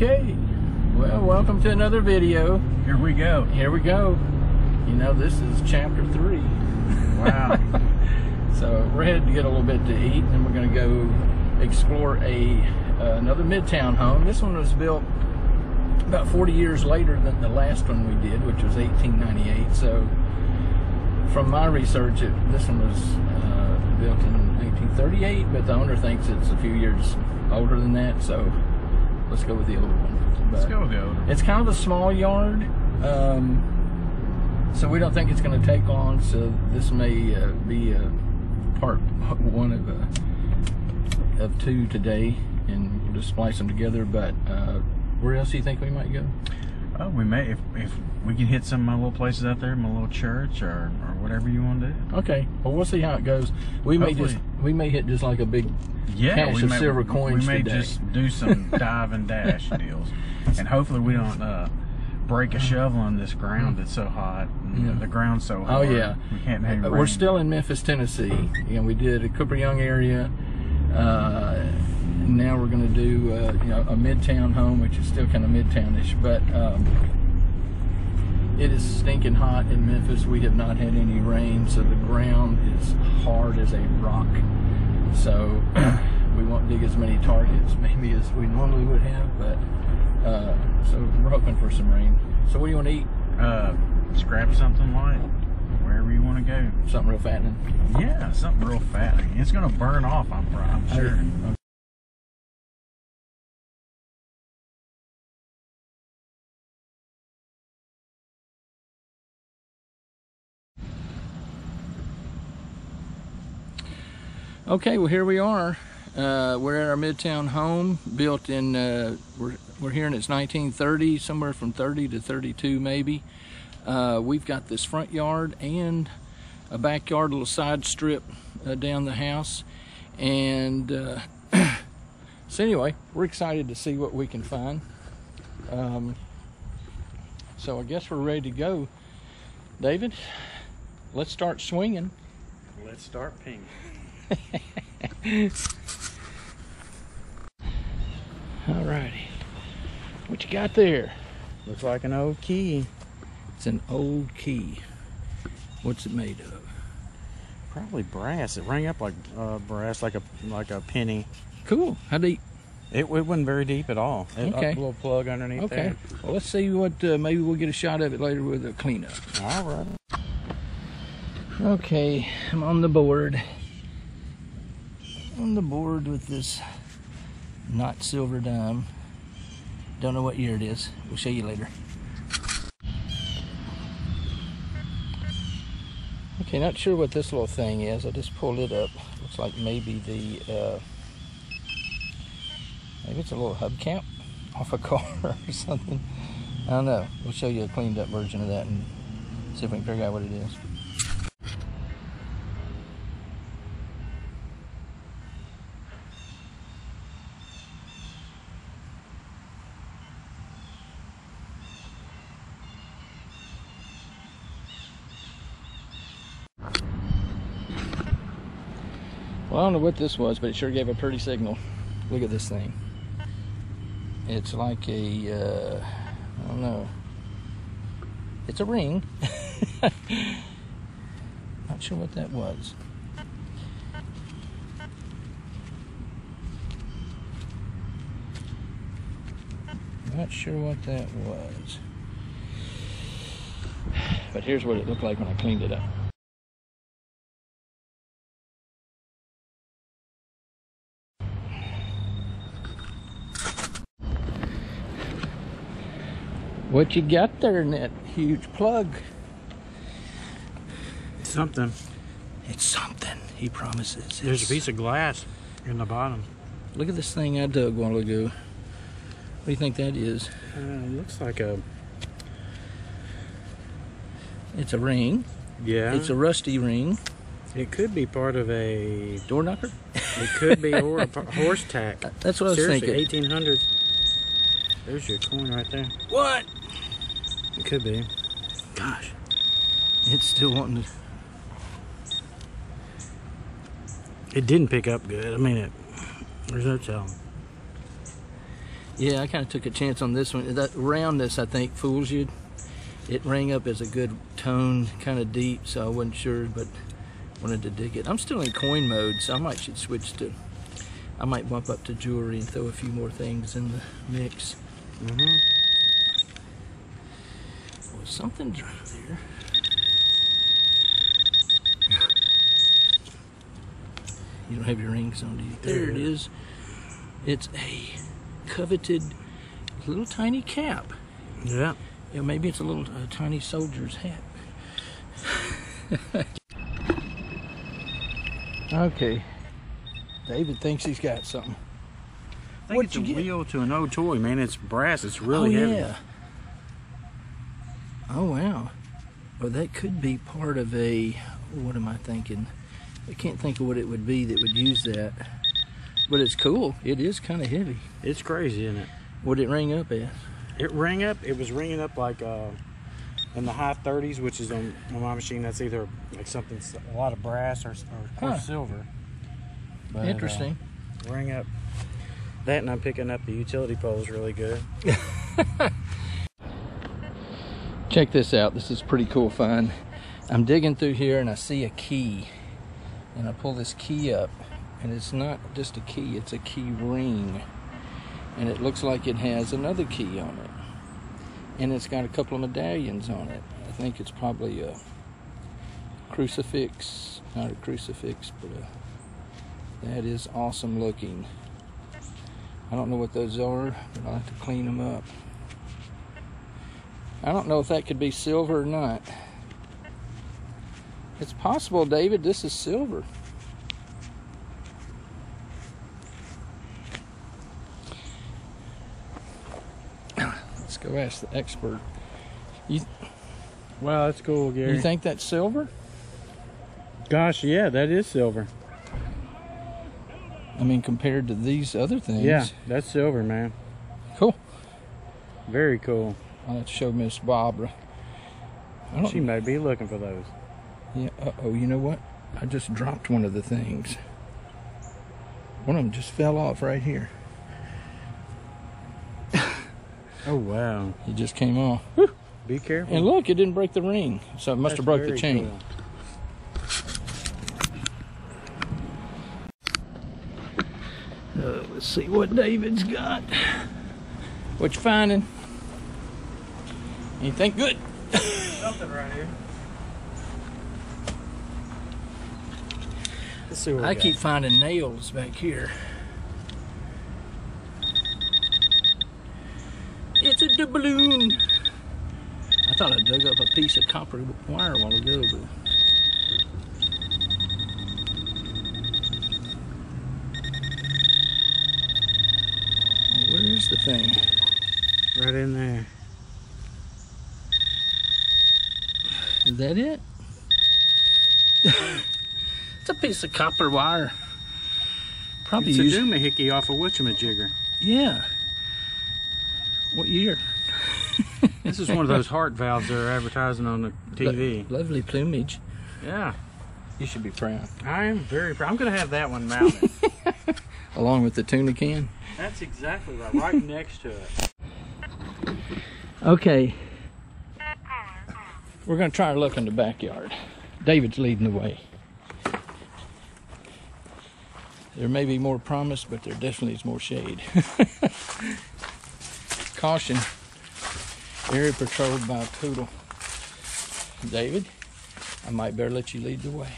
Okay. Well, welcome to another video. Here we go. Here we go. You know, this is chapter three. Wow. So we're headed to get a little bit to eat, and we're going to go explore a uh, another midtown home. This one was built about 40 years later than the last one we did, which was 1898. So from my research, it, this one was uh, built in 1838, but the owner thinks it's a few years older than that. So let's go with the older one. Let's But- go, go. it's kind of a small yard, um, so we don't think it's going to take long. So this may uh, be uh, part one of uh, of two today, and we'll just splice them together. But uh, where else do you think we might go? Oh, we may if if we can hit some of my little places out there, my little church or or whatever you want to do. Okay, well we'll see how it goes. We may just we may hit just like a big Yeah, we of may silver we- coins We may today. just do some dive and dash deals, and hopefully we don't uh, break a shovel on this ground that's so hot. Yeah. the, ground's so Oh yeah, we can't have Uh, rain. we're still in Memphis, Tennessee. and we did a Cooper Young area. Uh, now we're going to do uh, you know a midtown home, which is still kind of midtownish, but um, it is stinking hot in Memphis. We have not had any rain, so the ground is hard as a rock. So we won't dig as many targets maybe as we normally would have, but uh, so we're hoping for some rain. So what do you want to eat? uh, just grab something light, wherever you want to go. Something real fattening. Yeah, something real fattening. It's gonna burn off. I'm, I'm sure. Okay, well here we are. Uh, we're at our midtown home, built in. Uh, we're we're here and it's 1930, somewhere from 30 to 32 maybe. Uh, we've got this front yard and a backyard, little side strip uh, down the house, and uh, so anyway, we're excited to see what we can find. Um, so I guess we're ready to go, David. Let's start swinging. Let's start pinging. Alrighty. What you got there? Looks like an old key. It's an old key. What's it made of? Probably brass. It rang up like uh, brass, like a like a penny. Cool. How deep? It, it wasn't very deep at all. It, Okay. A little plug underneath Okay. Well, let's see what. Uh, maybe we'll get a shot of it later with a cleanup. there. All right. Okay, I'm on the board. On the board with this not silver dime. Don't know what year it is. We'll show you later. Okay, not sure what this little thing is. I just pulled it up. Looks like maybe the uh, maybe it's a little hubcap off a car or something. I don't know. We'll show you a cleaned up version of that and see if we can figure out what it is. Well, I don't know what this was, but it sure gave a pretty signal. Look at this thing. It's like a, uh, I don't know. It's a ring. Not sure what that was. Not sure what that was. But here's what it looked like when I cleaned it up. What you got there in that huge plug? Something. It's something, he promises. There's a piece of glass in the bottom. Look at this thing I dug a while ago. What do you think that is? Uh, it looks like a. It's a ring. Yeah. It's a rusty ring. it could be part of a. Door knocker? It could be or a horse tack. That's what I was Seriously, thinking. 1800s. There's your coin right there. What? It could be. Gosh. It's still wanting to. It didn't pick up good. I mean, it. There's no telling. Yeah, I kind of took a chance on this one. That roundness, I think, fools you. It rang up as a good tone, kind of deep, so I wasn't sure, but wanted to dig it. I'm still in coin mode, so I might should switch to. I might bump up to jewelry and throw a few more things in the mix. Mm-hmm. Well, something's right there. You don't have your rings on, do you? There it is. It's a coveted little tiny cap. Yeah. Yeah, maybe it's a little uh, tiny soldier's hat. okay. David thinks he's got something. Think What'd it's a get? wheel to an old toy, man. It's brass. It's really oh, heavy. yeah. Oh, wow. Well, that could be part of a. What am I thinking? I can't think of what it would be that would use that. But it's cool. It is kind of heavy. It's crazy, isn't it? Would it ring up as? It rang up. It was ringing up like uh, in the high 30s, which is on, on my machine. That's either like something a lot of brass or, or, or Huh. silver. But, uh, Interesting. ring up that, and I'm picking up the utility poles really good. Check this out. This is pretty cool find. I'm digging through here and I see a key. And I pull this key up and it's not just a key, it's a key ring. And it looks like it has another key on it. And it's got a couple of medallions on it. I think it's probably a crucifix, not a crucifix, but a, that is awesome looking. I don't know what those are, but I'll have to clean them up. I don't know if that could be silver or not. It's possible, David, this is silver. Let's go ask the expert. Wow, that's cool, Gary. You think that's silver? Gosh, yeah, that is silver. I mean, compared to these other things. Yeah, that's silver, man. Cool. Very cool. I'll have to show Miss Barbara. She may be looking for those. Yeah. Uh oh. You know what? I just dropped one of the things. One of them just fell off right here. Oh wow! It just came off. Be careful. And look, it didn't break the ring, so it must That's have broke the chain. cool. Uh, let's see what David's got. What you finding? Anything good? Something right here. Let's see what we I got. keep finding nails back here. It's a doubloon. I thought I dug up a piece of copper wire a while ago, but where is the thing? right in there. Is that it? it's a piece of copper wire. Probably It's a used. doomahickey off a whatchamajigger. Yeah. What year? This is one of those heart valves they're advertising on the TV. Lo- lovely plumage. Yeah, You should be proud. I am very proud. I'm gonna have that one mounted. Along with the tuna can. That's exactly right. Right next to it. Okay. We're gonna try our luck in the backyard. David's leading the way. There may be more promise, but there definitely is more shade. Caution. Area patrolled by a poodle. David, I might better let you lead the way.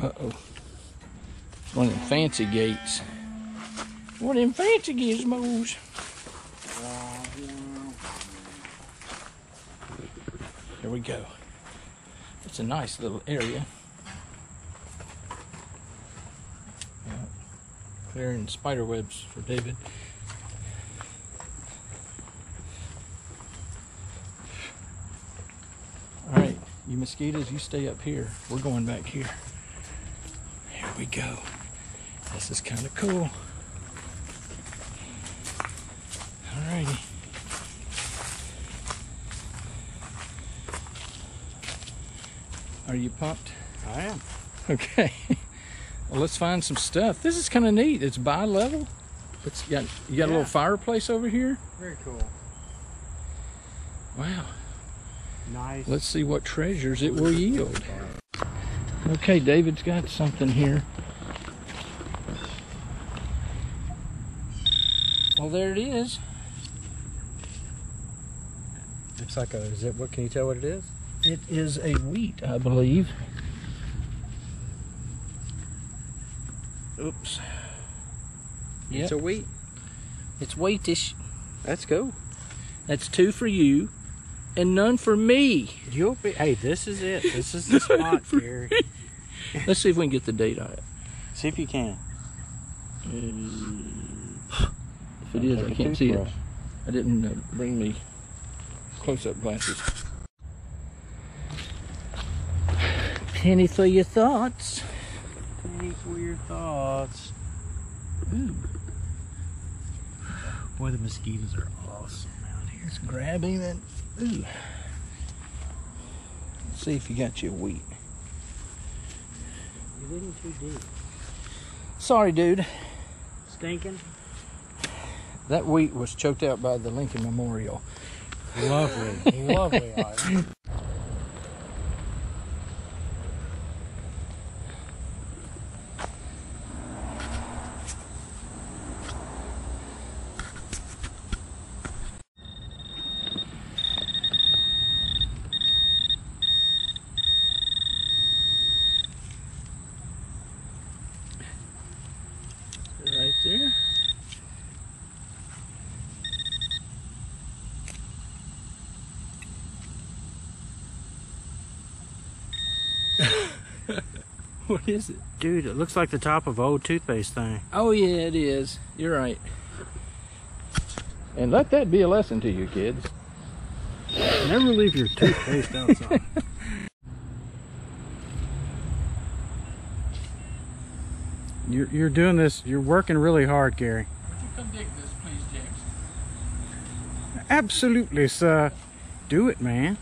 Uh-oh. One of them fancy gates. One of them fancy gizmos. Here we go. It's a nice little area. Clearing spider webs for David. All right, you mosquitoes, you stay up here. We're going back here. Here we go. This is kind of cool. All righty. Are you pumped? I am. Okay. Well, let's find some stuff. This is kind of neat. It's bi-level. It's got you got a little fireplace over here. Very cool. Wow. Nice. Let's see what treasures it will yield. Okay, David's got something here. Well, there it is. Looks like a. Is it? What can you tell what it is? It is a wheat, I believe. Oops. Yep. It's a wheat. It's wheatish. That's cool. That's two for you and none for me. You'll be. Hey, this is it. This is the spot, Gary. Let's see if we can get the date on it. See if you can. Uh, If it is, I can't see it. I didn't uh, bring me close-up glasses. Penny for your thoughts. Penny for your thoughts? Ooh, Boy, the mosquitoes are awesome out here. let's grab him and ooh. Let's see if you got your wheat. You're digging too deep. Sorry, dude. Stinking. That wheat was choked out by the Lincoln Memorial. Lovely, lovely what is it? Dude, it looks like the top of old toothpaste thing. Oh yeah, it is. You're right. And let that be a lesson to you, kids. Never leave your toothpaste outside. You're, you're doing this, you're working really hard, Gary. Would you come dig this, please, James? Absolutely, sir. Do it, man.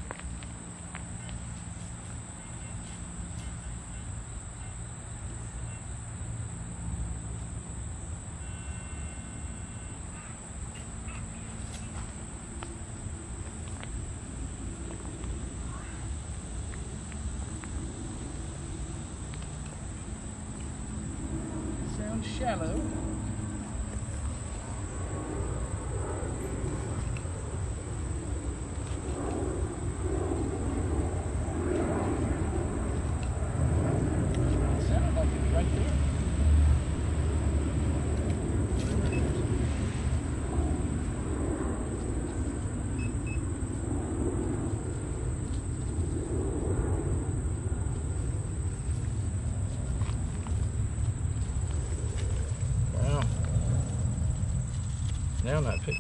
Shallow. Sounded like it's right there. Wow. Now not pick.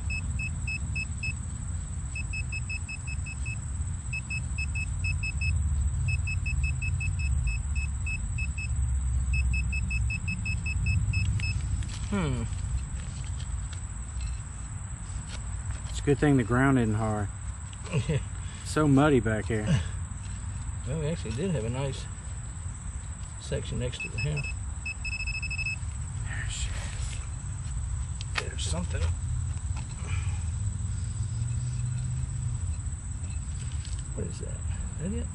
Hmm. It's a good thing the ground isn't hard. so muddy back here. Well, we actually did have a nice section next to the house. There she is. There's something. What is that? Is that it?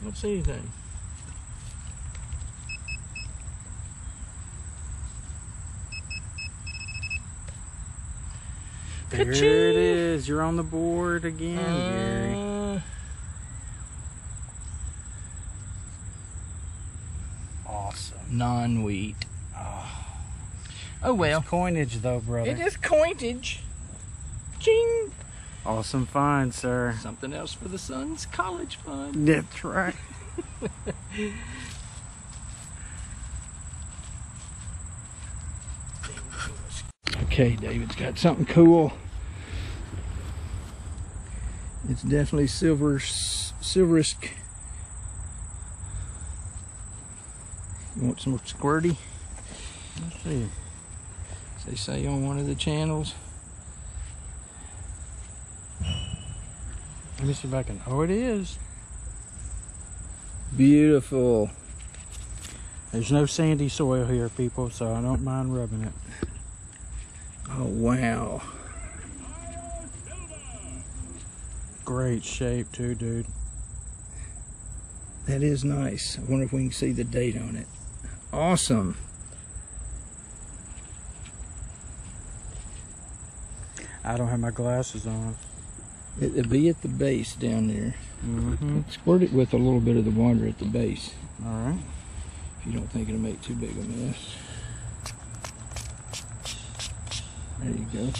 I don't see anything. There it is. You're on the board again, Gary. Uh, Awesome. Non-wheat. Oh well, It's coinage, though, brother. it is coinage. Ching. Awesome find, sir. Something else for the son's college fund. That's right. Okay, David's got something cool. It's definitely silver, silverisk. You want some squirty? Let's see. They say on one of the channels. Let me see if I can. Oh, it is. Beautiful. There's no sandy soil here, people, so I don't mind rubbing it. Oh, wow. Great shape, too, dude. That is nice. I wonder if we can see the date on it. Awesome. I don't have my glasses on. It, it'll be at the base down there. Mm-hmm. Squirt it with a little bit of the water at the base. All right. If you don't think it'll make too big a mess. There you go.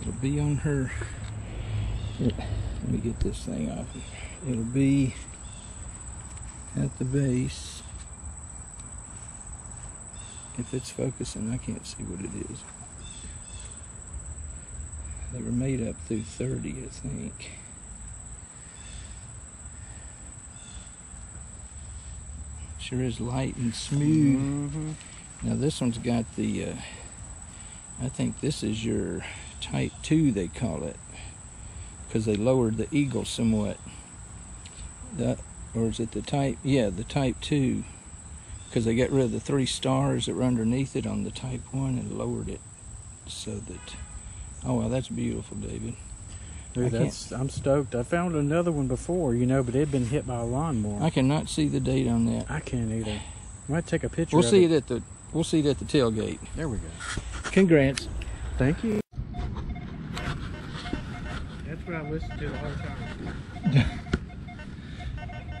It'll be on her. Let me get this thing off. It'll be at the base. If it's focusing, I can't see what it is. They were made up through 30, I think. Sure is light and smooth. Mm-hmm. Now this one's got the, uh, I think this is your type 2 they call it. Because they lowered the eagle somewhat. That, or is it the type, yeah, the type 2. Because they got rid of the three stars that were underneath it on the type 1 and lowered it. So that, oh well that's beautiful, David. Dude, that's I'm stoked. I found another one before, you know, but it had been hit by a lawnmower. I cannot see the date on that. I can't either. Might take a picture We'll of see it. it at the, we'll see it at the tailgate. There we go. Congrats. Thank you. That's what I listen to all the time.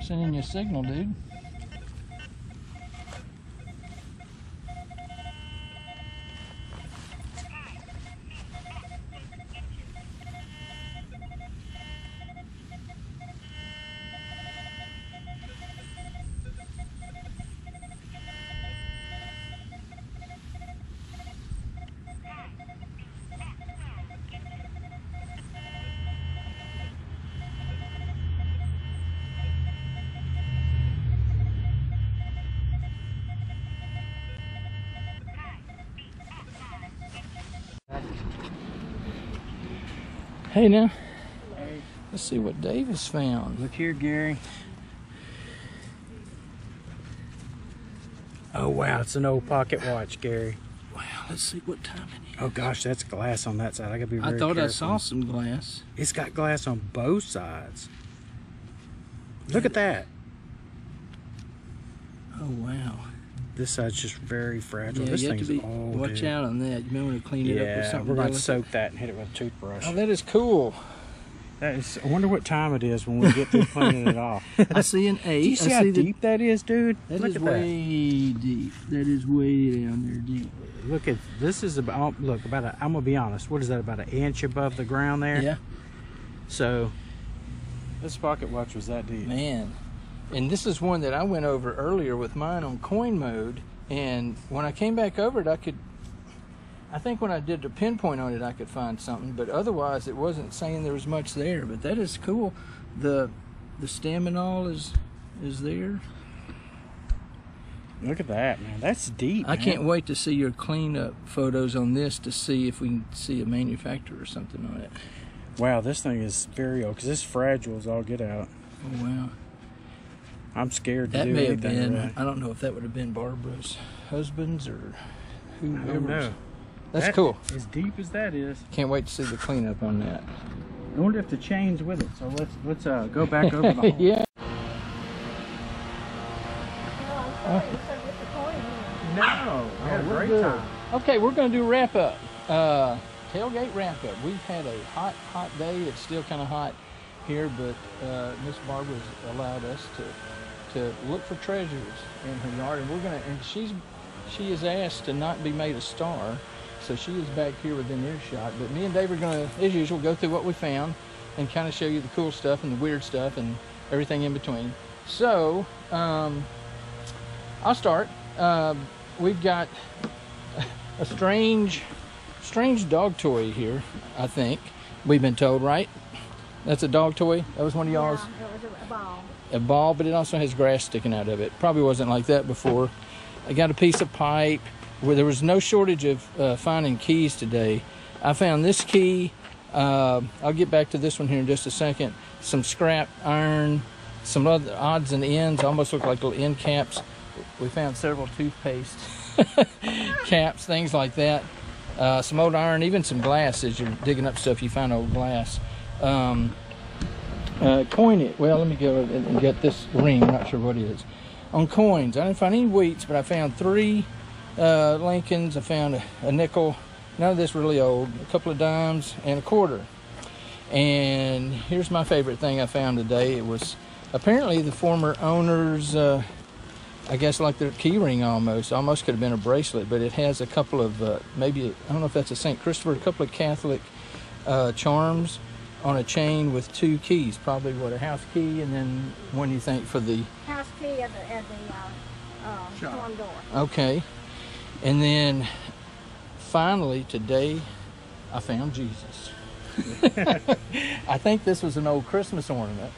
Sending you a signal, dude. Hey now, let's see what David's found. Look here, Gary. Oh wow, it's an old pocket watch, Gary. Wow, let's see what time it is. Oh gosh, that's glass on that side. I gotta be very I thought I saw some glass. It's got glass on both sides. Look at that. Oh wow. This side's just very fragile. Yeah, this you have thing's to be old. watch dude. out on that. You may want to clean it up with Yeah, something. we're going to delicate. soak that and hit it with a toothbrush. Oh, that is cool. That is. I wonder what time it is when we get through cleaning it off. I see an eight. Do you see I how see the- deep that is, dude? That look is at way deep. That is way down there deep. Look at this is about oh, look about a, I'm gonna be honest. What is that about an inch above the ground there? Yeah, So this pocket watch was that deep. man. And this is one that I went over earlier with mine on coin mode. And when I came back over it, I could. I think when I did the pinpoint on it, I could find something, but otherwise, it wasn't saying there was much there. But that is cool. The the stem and all is is there. Look at that, man. That's deep. I man. can't wait to see your cleanup photos on this to see if we can see a manufacturer or something on it. Wow, this thing is very old because it's fragile as all get out. Oh wow. I'm scared to That do may have been. I don't know if that would have been Barbara's husband's or who. I don't know. That's That- cool. As deep as that is. Can't wait to see the cleanup on that. I wonder if the chain's with it. So let's let's uh, go back over the whole. yeah. No, we had a we're great good. time. Okay, we're going to do wrap up. Uh, tailgate wrap up. We've had a hot, hot day. It's still kind of hot here, but uh, Miss Barbara's allowed us to to look for treasures in her yard, and we're gonna. And she's she is asked to not be made a star, so she is back here within earshot. But me and Dave are gonna, as usual, go through what we found and kind of show you the cool stuff and the weird stuff and everything in between. So um, I'll start. Um, we've got a strange, strange dog toy here. I think we've been told, right? That's a dog toy. That was one of y'all's Yeah, it was a ball. A ball, but it also has grass sticking out of it. Probably wasn't like that before. I got a piece of pipe where there was no shortage of uh, finding keys today. I found this key. Uh, I'll get back to this one here in just a second. Some scrap iron, some other odds and ends, almost look like little end caps. We found several toothpaste caps, things like that. Uh, some old iron, even some glass as you're digging up stuff, you find old glass. Um, uh, coin it. Well, let me go and get this ring. I'm not sure what it is. On coins, I didn't find any wheats, but I found three uh, Lincolns. I found a, a nickel. None of this really old. A couple of dimes and a quarter. And here's my favorite thing I found today. It was apparently the former owner's, uh, I guess, like their key ring almost. Almost could have been a bracelet, but it has a couple of uh, maybe I don't know if that's a Saint Christopher. A couple of Catholic uh, charms on a chain with two keys. Probably what a house key, and then one you think for the House key at the, at the, uh, uh, Shop. storm door. Okay. And then finally today I found Jesus. I think this was an old Christmas ornament,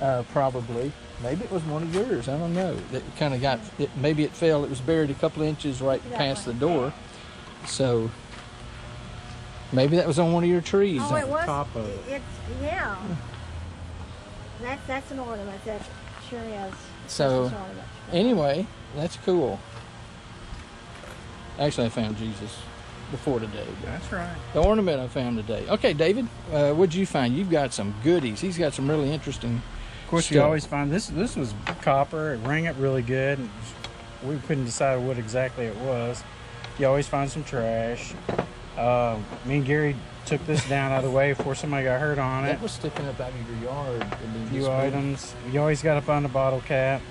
uh, probably. Maybe it was one of yours. I don't know. That kind of got it. Maybe it fell. It was buried a couple inches right past the door. So maybe that was on one of your trees. Oh, it was? top of it. It's, yeah. That's, that's an ornament. That sure is. So- Anyway, that's cool. Actually, I found Jesus before today. That's right. The ornament I found today. Okay, David, uh, what'd you find? You've got some goodies. He's got some really interesting. Of course, you always find this. This was copper. It rang up really good. and We couldn't decide what exactly it was. You always find some trash. Uh, me and Gary took this down out of the way before somebody got hurt on it. That was sticking up out of your yard. I mean, A few this big. items. You always got to find a bottle cap.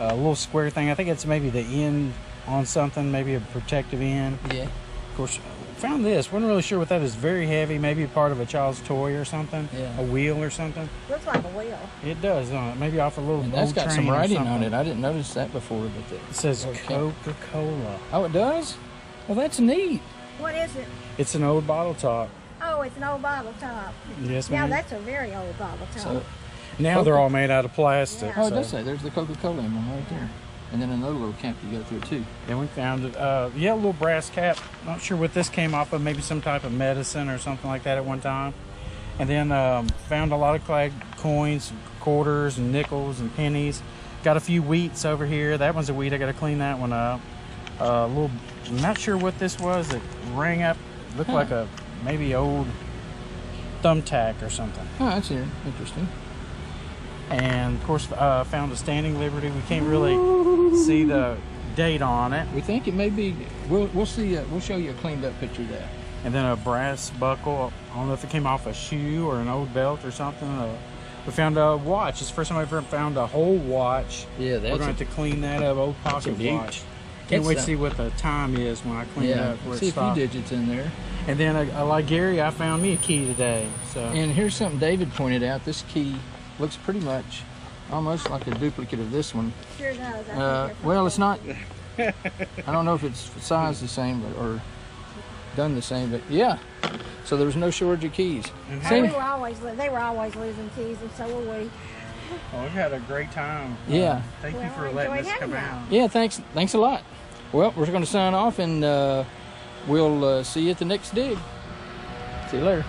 A little square thing. I think it's maybe the end on something, maybe a protective end. Yeah. Of course, found this. wasn't really sure what that is. Very heavy. Maybe part of a child's toy or something. Yeah. A wheel or something. Looks like a wheel. It does. Uh, maybe off a little. And that's old got train some writing on it. I didn't notice that before, but the, It says Coca Cola. oh, it does. Well, that's neat. What is it? It's an old bottle top. Oh, it's an old bottle top. Yes, ma'am. Now that's a very old bottle top. So, now they're all made out of plastic. Yeah. oh, it so- does say there's the Coca-Cola emblem right there, and then another little cap you go through too. Then we found it. Uh, yeah, a little brass cap. Not sure what this came off of. Maybe some type of medicine or something like that at one time. And then um, found a lot of clad coins, quarters, and nickels and pennies. Got a few wheats over here. That one's a wheat. I got to clean that one up. Uh, a little. I'm not sure what this was. It rang up. Looked Huh. like a maybe old thumbtack or something. Oh, that's. Interesting. And of course, uh, found a standing liberty. We can't really see the date on it. We think it may be. We'll we'll see. Uh, we'll show you a cleaned up picture of that. and then a brass buckle. I don't know if it came off a shoe or an old belt or something. Uh, we found a watch. It's the first time I've ever found a whole watch. Yeah, that's. We're going to have to clean that up. Old pocket watch. Can't wait to see what the time is when I clean it yeah. up. Where See a few stopped. digits in there. And then, uh, like Gary, I found me a key today. So And here's something David pointed out. This key looks pretty much almost like a duplicate of this one. sure does. Uh, well, it's not. I don't know if it's size the same but, or done the same, but yeah. So there was no shortage of keys. And Oh, we were always they were always losing keys, and so were we. well, we've had a great time. Uh, Yeah. thank you for letting us come out. Yeah, thanks. Thanks a lot. Well, we're going to sign off and uh, we'll uh, see you at the next dig. See you later.